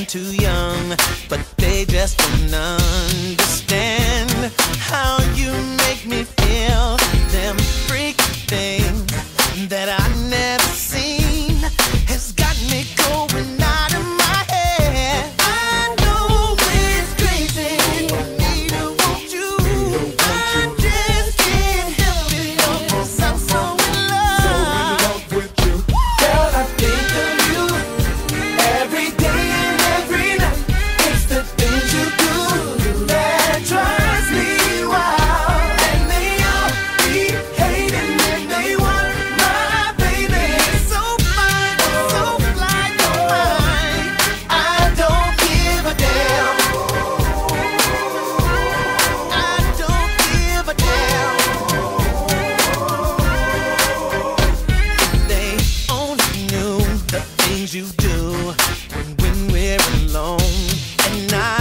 I'm too young, but they just don't understand how you make me feel. Them freak things that I never see. you do when, when we're alone. And I